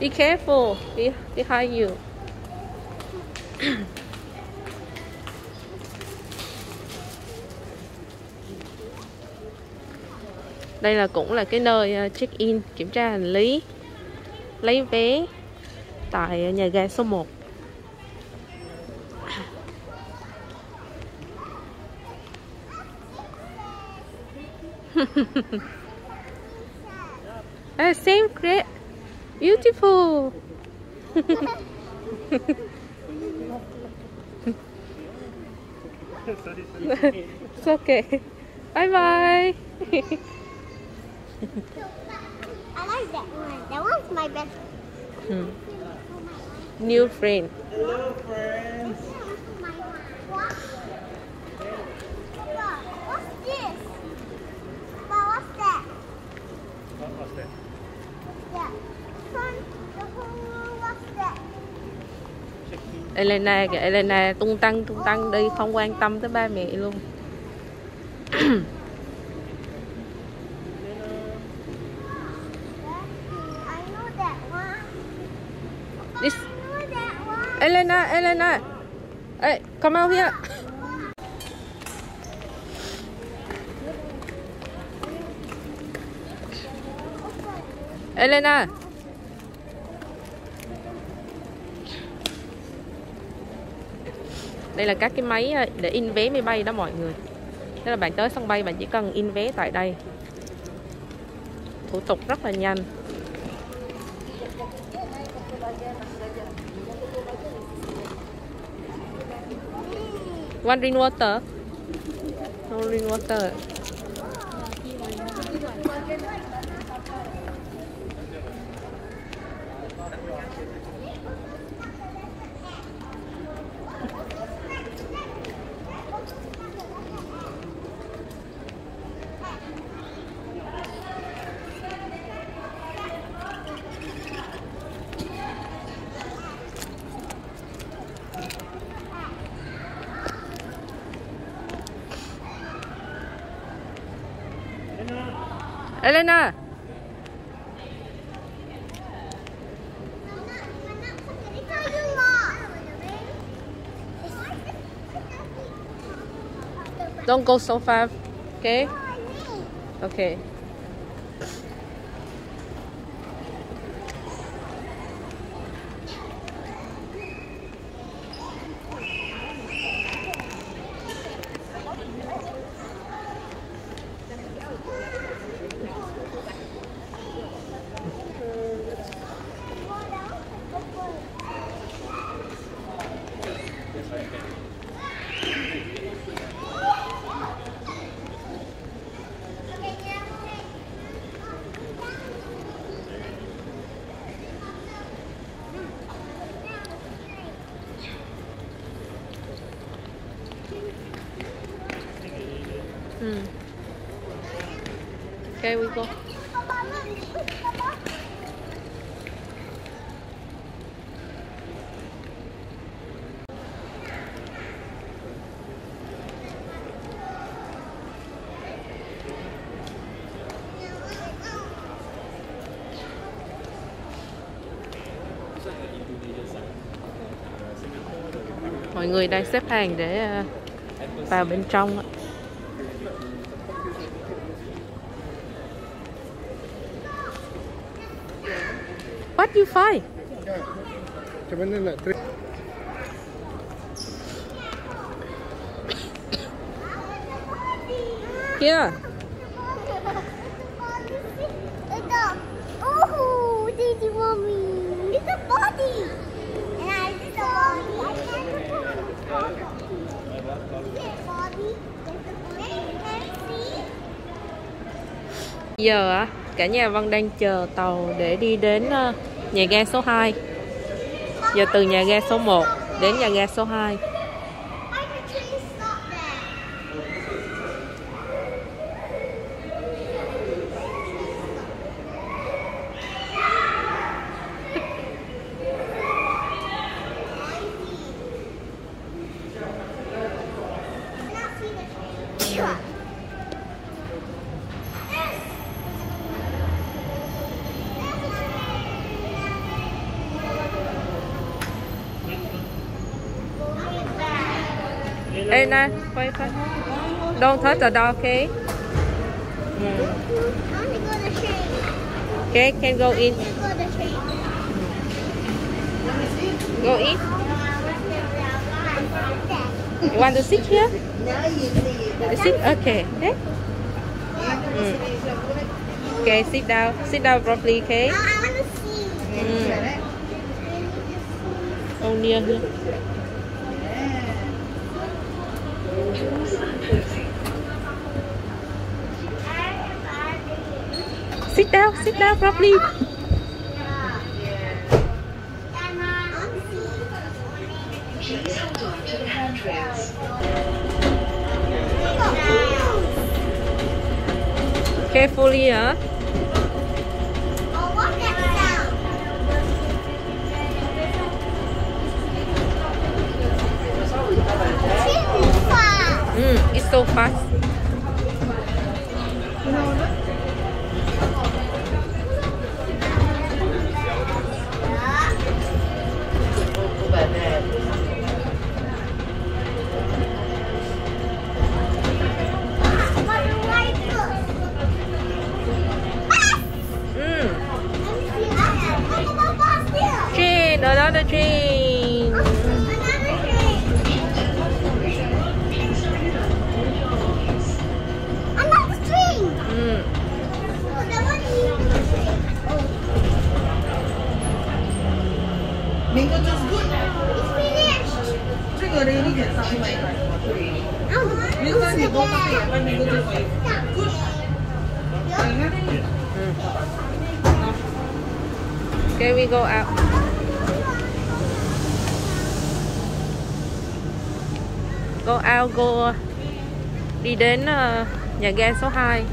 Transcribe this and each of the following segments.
Be careful be, behind you. Đây là cũng là cái nơi à, check in, kiểm tra hành lý, lấy vé tại nhà ga số 1. À, same great beautiful it's okay bye bye I like that one. That one's my best. Hmm. new friend Hello, friends. Elena kìa Elena tung tăng tung tăng đi không quan tâm tới ba mẹ luôn. This Elena Elena. Hey, come out here. Elena. Đây là các cái máy ờ, để in vé máy bay đó mọi người. Tức là bạn tới sân bay bạn chỉ cần in vé tại đây. Thủ tục rất là nhanh. One ring water. No ring water. Elena Don't go so fast Okay? Okay Okay, we go. Mọi người đang xếp hàng để ờ, vào bên trong What you find? Here. Oh, Daddy Mommy. It's a body. And Body. Yeah. Cả nhà Vân đang chờ tàu để đi đến ờ, nhà ga số 2. Giờ từ nhà ga số 1 đến nhà ga số 2. Ê nè, quay quay. Don't touch the door, okay? Mm. Okay, can go in. Go in. You want to sit here? Sit? Okay. Okay. Mm. Okay, sit down. Sit down properly, okay? I want to see. Mm. Oh, near here. Sit down, sit down properly. Carefully, huh? Mm, it's so fast. Mm. Go out. Go out, go uh, đi đến ờ, nhà ga số 2.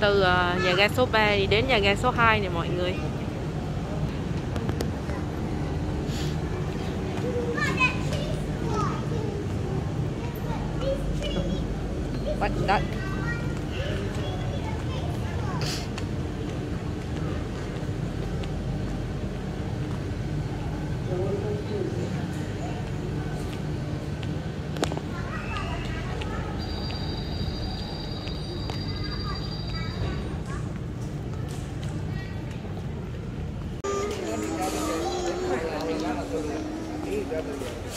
Từ ờ, nhà ga số 3 đi đến nhà ga số 2 này mọi người. What that?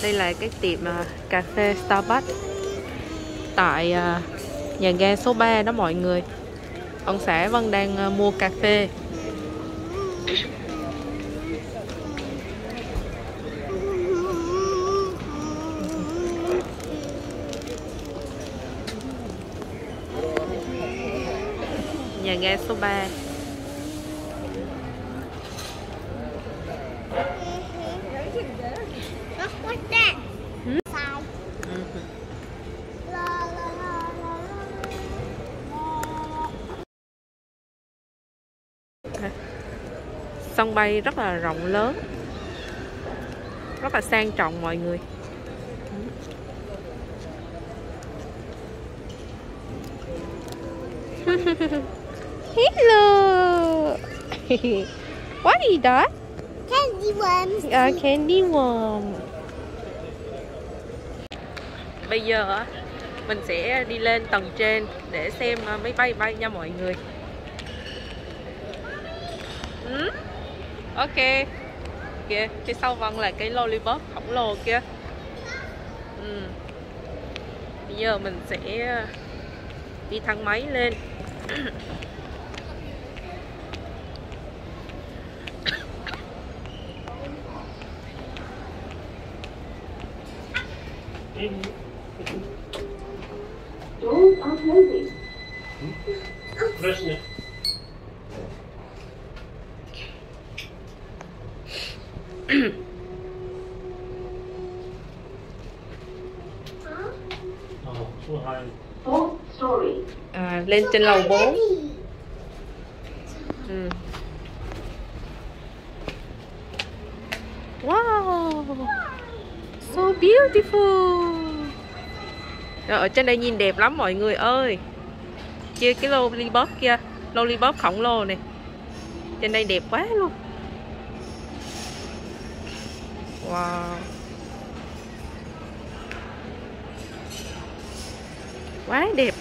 Đây là cái tiệm uh, cà phê Starbucks tại uh, nhà ga số 3 đó mọi người. Ông xã Vân đang ờ, mua cà phê. Sân bay rất là rộng lớn. Rất là sang trọng mọi người. Hello. What is that? Candy worms. A candy worm. Bây giờ mình sẽ đi lên tầng trên để xem à, máy bay bay nha mọi người. Ok. Kìa, phía sau Vân là cái lollipop khổng lồ kia. Ừ. Bây giờ mình sẽ à, đi thang máy lên. Właśnie. O, lên trên lầu 4. Daddy. Ừ. Wow So beautiful Rồi, Ở trên đây nhìn đẹp lắm mọi người ơi Chia cái lollipop kia lollipop khổng lồ này trên đây đẹp quá luôn wow quá đẹp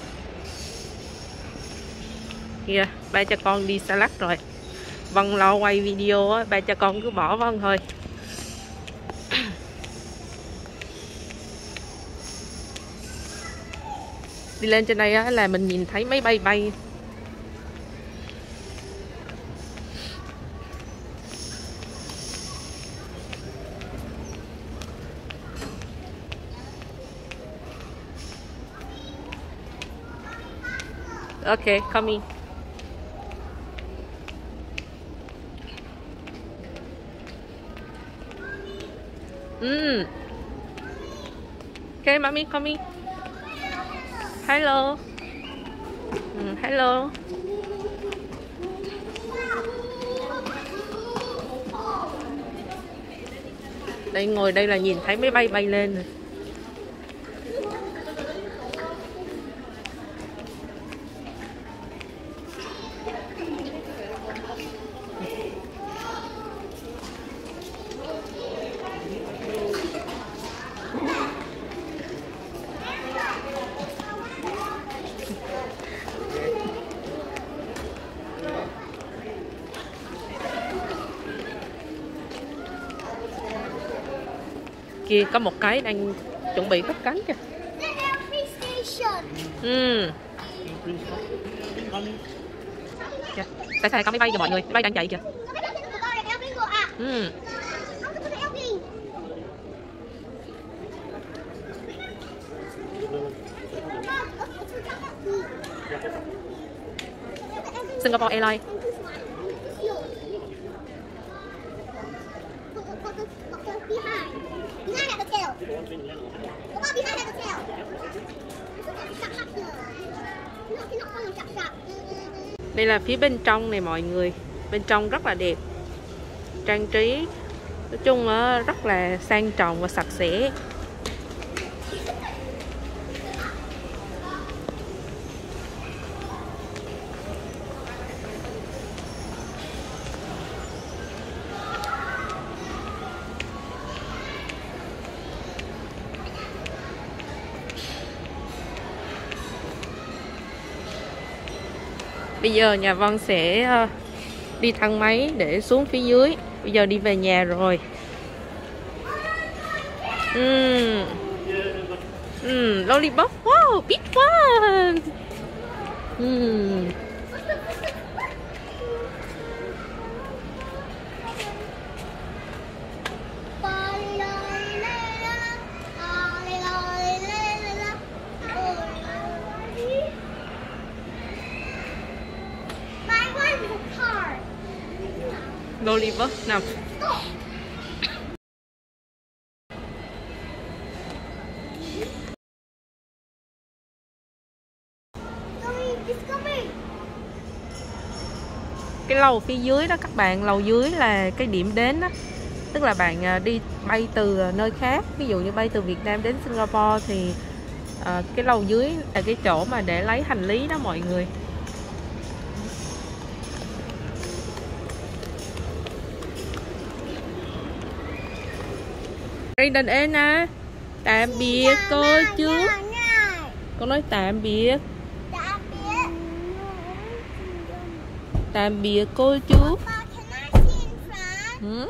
kìa ba cha con đi salad rồi Vân lo quay video á ba cha con cứ bỏ Vân thôi đi lên trên đây á là mình nhìn thấy máy bay bay Okay, coming. in. Okay, mommy, coming. Hello. Mm, hello. Đây ngồi đây là nhìn thấy máy bay bay lên rồi. Kia có một cái đang chuẩn bị cất cánh kìa. Ừ. Kìa, tại sao lại có máy bay kìa mọi người? Máy bay đang chạy kìa. Ừ. Singapore Airlines. Behind. Come on, behind the tail. Đây là phía bên trong này mọi người bên trong rất là đẹp trang trí nói chung rất là sang trọng và sạch sẽ Bây giờ nhà Vân sẽ ờ, đi thang máy để xuống phía dưới. Bây giờ đi về nhà rồi. uhm. Uhm, lollipop. Wow, big one. uhm. Lollipop nào. Cái lầu phía dưới đó các bạn, lầu dưới là cái điểm đến đó. Tức là bạn à, đi bay từ nơi khác, ví dụ như bay từ Việt Nam đến Singapore thì uh, cái lầu dưới là cái chỗ mà để lấy hành lý đó mọi người. Raiden Anna Tạm biệt cô chú. Con nói tạm biệt. Tạm biệt. Cô chú front?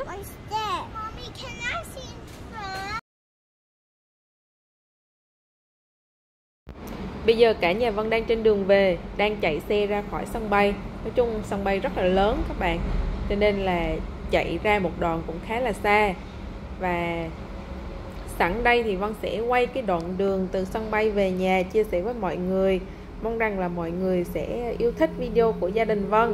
Bây giờ cả nhà Vân đang trên đường về Đang chạy xe ra khỏi sân bay. Nói chung sân bay rất là lớn các bạn. Cho nên là chạy ra một đoạn cũng khá là xa. Và sẵn đây thì Vân sẽ quay cái đoạn đường từ sân bay về nhà Chia sẻ với mọi người. Mong rằng là mọi người sẽ yêu thích video của gia đình Vân.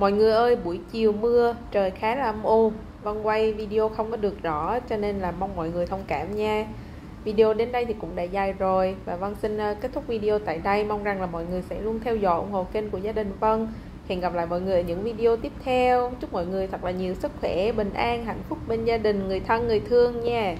Mọi người ơi, buổi chiều mưa, trời khá là âm u Vân quay video không có được rõ cho nên là mong mọi người thông cảm nha. Video đến đây thì cũng đã dài rồi. Và Vân xin ờ, kết thúc video tại đây. Mong rằng là mọi người sẽ luôn theo dõi ủng hộ kênh của gia đình Vân. Hẹn gặp lại mọi người ở những video tiếp theo. Chúc mọi người thật là nhiều sức khỏe, bình an, hạnh phúc bên gia đình, người thân, người thương nha.